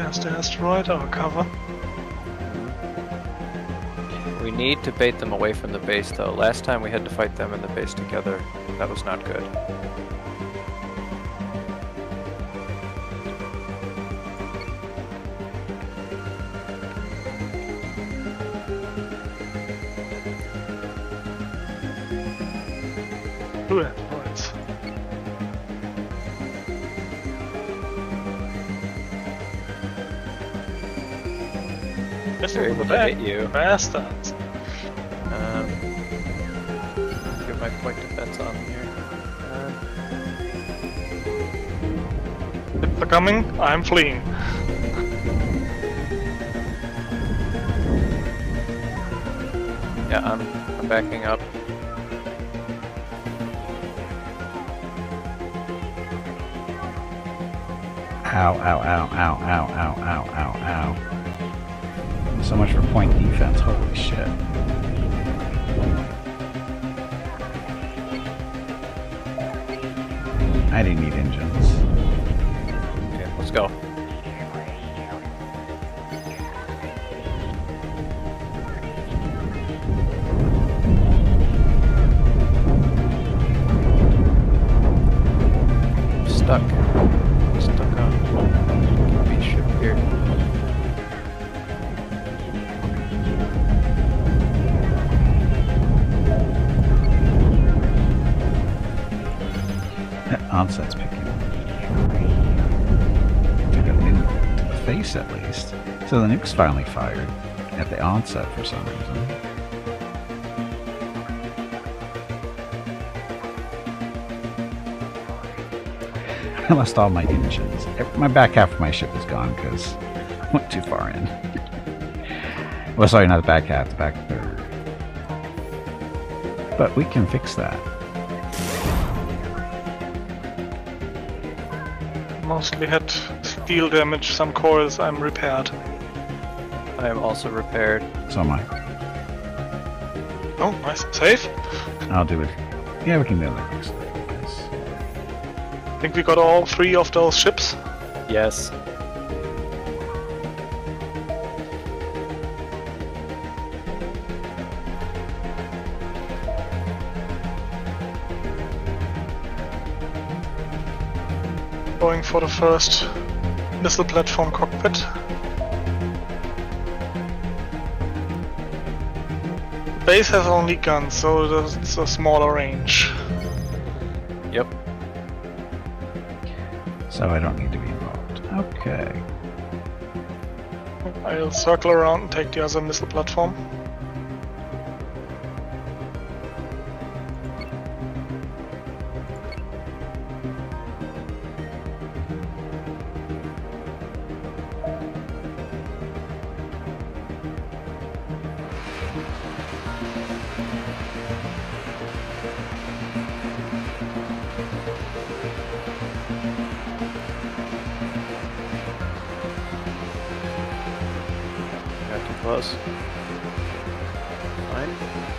There's the asteroid, our cover. We need to bait them away from the base, though. Last time we had to fight them and the base together. That was not good. Two This They're able to hit you. Bastards. Um, get my point defense on here. Um, If they're coming, I'm fleeing. yeah, I'm, I'm backing up. Ow, ow, ow, ow, ow, ow, ow, ow, ow. So much for point defense, holy shit. I didn't need engines. Okay, let's go. Onset's picking. To the face at least. So the nuke's finally fired at the onset for some reason. I lost all my engines. My back half of my ship is gone because I went too far in. well, sorry, not the back half, the back third. But we can fix that. Mostly had steel damage, some cores I'm repaired. I am also repaired. So am I. Oh, nice. Safe? I'll do it. Yeah, we can do it like this. Yes. I think we got all three of those ships. Yes. Going for the first missile platform cockpit. Base has only guns, so it's a smaller range. Yep. So I don't need to be involved. Okay. I'll circle around and take the other missile platform. Was? Nein?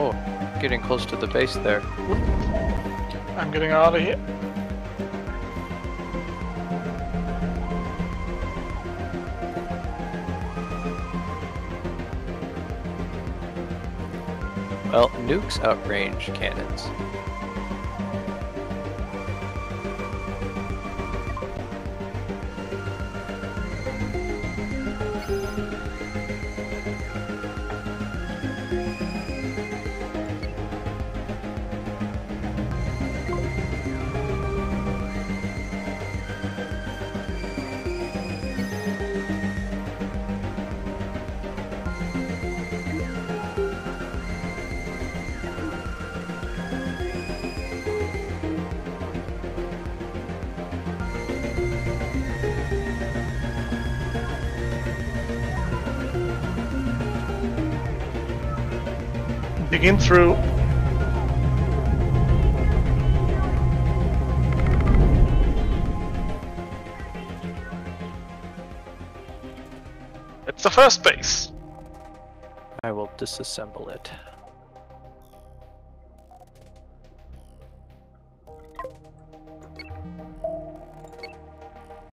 Oh, getting close to the base there. I'm getting out of here. Well, nukes outrange cannons. Begin through. It's the first base. I will disassemble it.